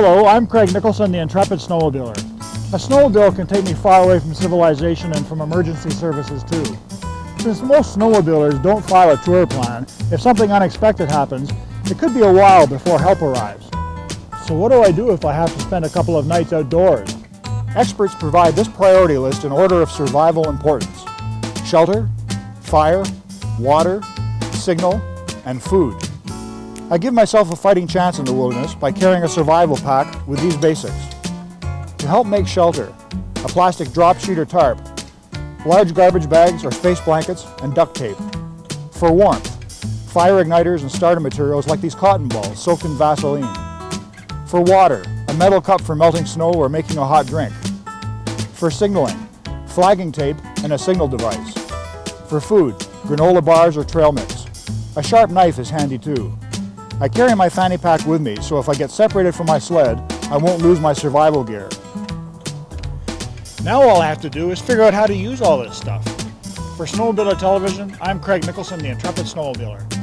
Hello, I'm Craig Nicholson, the intrepid snowmobiler. A snowmobile can take me far away from civilization and from emergency services too. Since most snowmobilers don't file a tour plan, if something unexpected happens, it could be a while before help arrives. So what do I do if I have to spend a couple of nights outdoors? Experts provide this priority list in order of survival importance. Shelter, fire, water, signal, and food. I give myself a fighting chance in the wilderness by carrying a survival pack with these basics. To help make shelter, a plastic drop sheet or tarp, large garbage bags or space blankets, and duct tape. For warmth, fire igniters and starter materials like these cotton balls soaked in Vaseline. For water, a metal cup for melting snow or making a hot drink. For signaling, flagging tape and a signal device. For food, granola bars or trail mix. A sharp knife is handy too. I carry my fanny pack with me, so if I get separated from my sled, I won't lose my survival gear. Now all I have to do is figure out how to use all this stuff. For Snowmobiler Television, I'm Craig Nicholson, the Intrepid Snowmobiler.